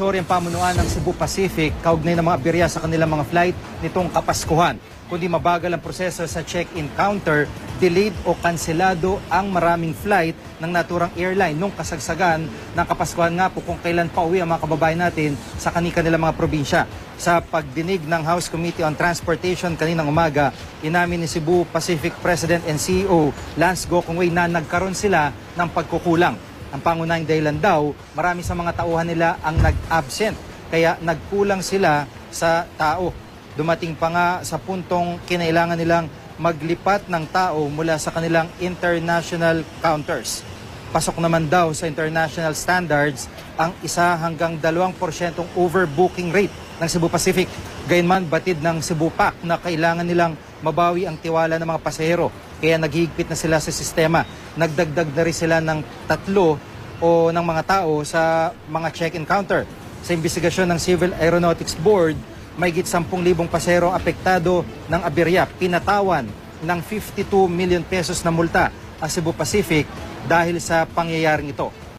sorry ang pamunuan ng Cebu Pacific kaugnay ng mga aberya sa kanilang mga flight nitong Kapaskuhan. Kundi mabagal ang proseso sa check-in counter, delayed o kanselado ang maraming flight ng naturang airline nung kasagsagan ng Kapaskuhan nga po kung kailan pa uwi ang mga kababayan natin sa kanilang mga probinsya. Sa pagdinig ng House Committee on Transportation kaninang umaga, inamin ni Cebu Pacific President and CEO Lance Gokongwei na nagkaroon sila ng pagkukulang. Ang pangunahing dahilan daw, marami sa mga tauhan nila ang nag-absent. Kaya nagkulang sila sa tao. Dumating pa nga sa puntong kinailangan nilang maglipat ng tao mula sa kanilang international counters. Pasok naman daw sa international standards ang isa hanggang 2% overbooking rate ng Cebu Pacific. Gayunman, batid ng Cebu PAC na kailangan nilang mabawi ang tiwala ng mga pasahero. Kaya naghihigpit na sila sa sistema. Nagdagdag na rin sila ng tatlo o ng mga tao sa mga check-in counter. Sa investigasyon ng Civil Aeronautics Board, may git 10,000 pasahero ang apektado ng aberya. Pinatawan ng 52 million pesos na multa ang Cebu Pacific dahil sa pangyayaring ito.